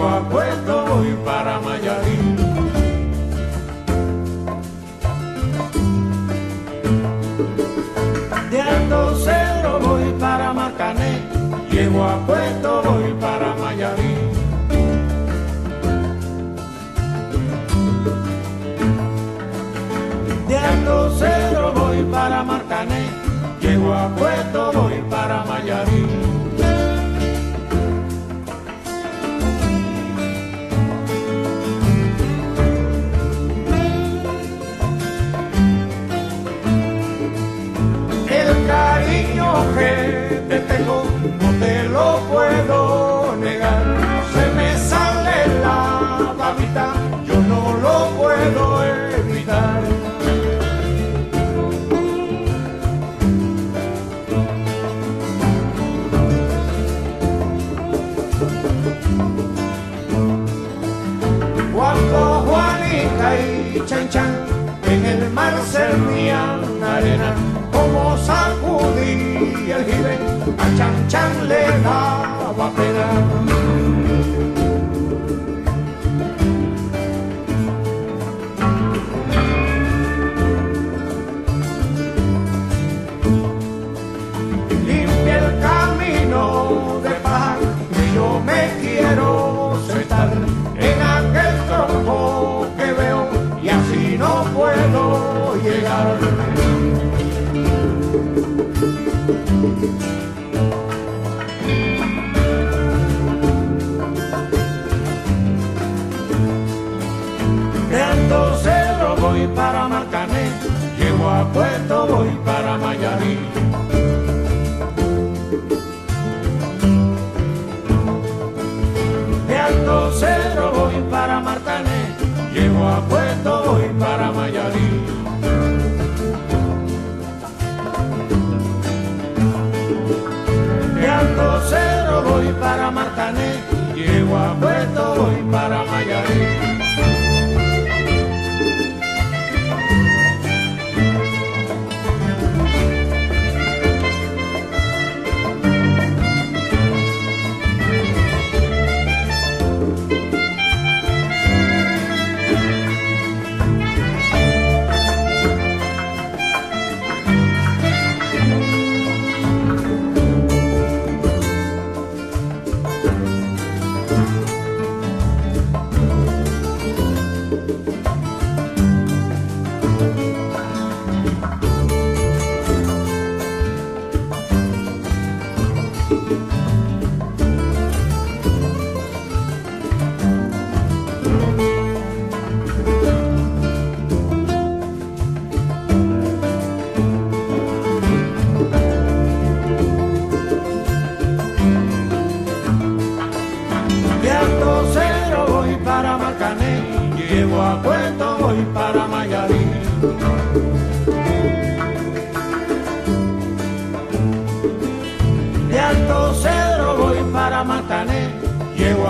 llego a Puerto, voy para Mayarín. De Alto Cedro voy para Marcané, llego a Puerto, voy para Mayarín. Chan Chan. En el mar servían arena, como sacudí el jibe, a Chan Chan le daba De Alto Cerro voy para Marcané, llego a Puerto, voy para Mayarí. De Alto Cedro voy para Marcané, llego a Puerto, voy para Mayarí. Voy para Marcané, llego a Puerto, voy para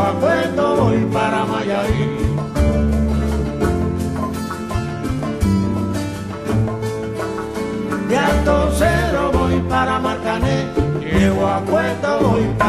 a Puerto, voy para Mayarí. De Alto Cedro voy para Marcané, llego a Puerto, voy para